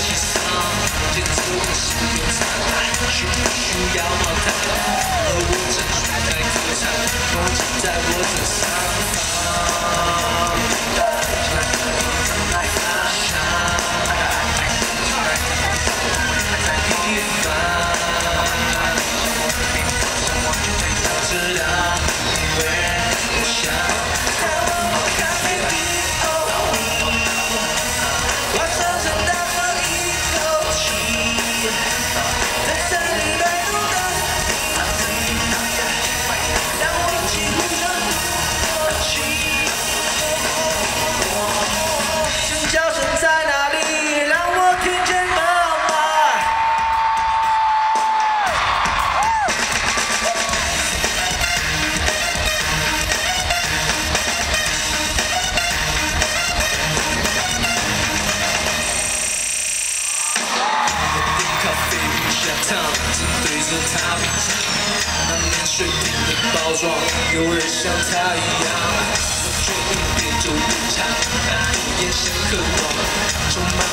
在歌唱，风景在我正对着他品尝，那年水瓶的包装，有人像他一样。我决定别走不长，但你眼神渴望，充满。